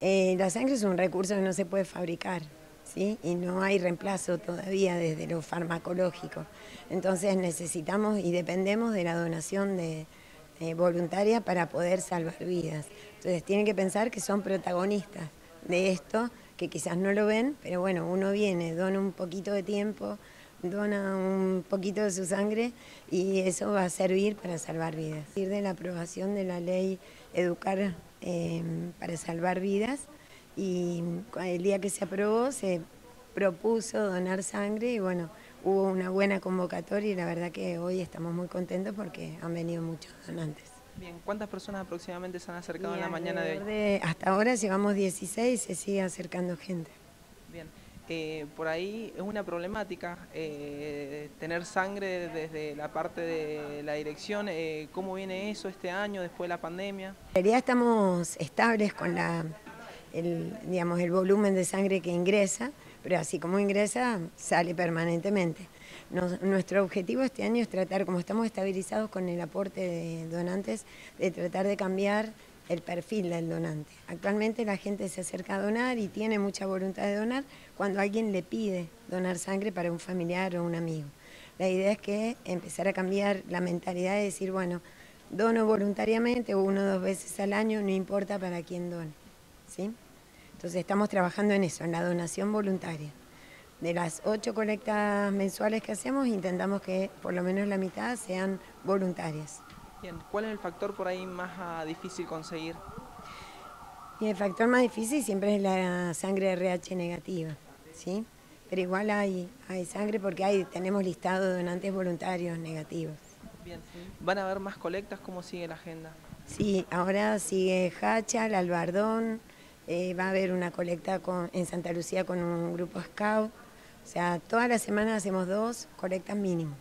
Eh, la sangre es un recurso que no se puede fabricar, ¿sí? Y no hay reemplazo todavía desde lo farmacológico. Entonces necesitamos y dependemos de la donación de, eh, voluntaria para poder salvar vidas. Entonces tienen que pensar que son protagonistas de esto, que quizás no lo ven, pero bueno, uno viene, dona un poquito de tiempo, dona un poquito de su sangre y eso va a servir para salvar vidas. Ir de la aprobación de la ley Educar Em, para salvar vidas y el día que se aprobó se propuso donar sangre y bueno, hubo una buena convocatoria y la verdad que hoy estamos muy contentos porque han venido muchos donantes. Bien, ¿cuántas personas aproximadamente se han acercado en la mañana de hoy? hasta ahora llevamos 16 y se sigue acercando gente. Bien, eh, por ahí es una problemática eh, tener sangre desde la parte de la dirección. Eh, ¿Cómo viene eso este año después de la pandemia? En realidad estamos estables con la, el, digamos, el volumen de sangre que ingresa, pero así como ingresa, sale permanentemente. nuestro objetivo este año es tratar, como estamos estabilizados con el aporte de donantes, de tratar de cambiar el perfil del donante. Actualmente la gente se acerca a donar y tiene mucha voluntad de donar cuando alguien le pide donar sangre para un familiar o un amigo. La idea es que empezar a cambiar la mentalidad de decir, bueno, dono voluntariamente uno o dos veces al año, no importa para quién done. ¿sí? Entonces estamos trabajando en eso, en la donación voluntaria. De las ocho colectas mensuales que hacemos, intentamos que por lo menos la mitad sean voluntarias. Bien, ¿cuál es el factor por ahí más ah, difícil conseguir? Y el factor más difícil siempre es la sangre RH negativa, ¿sí? Pero igual hay, hay sangre porque hay, tenemos listado de donantes voluntarios negativos. Bien, ¿van a haber más colectas? ¿Cómo sigue la agenda? Sí, ahora sigue Hacha, el Albardón, eh, va a haber una colecta en Santa Lucía con un grupo Scout. O sea, todas las semanas hacemos dos colectas mínimo.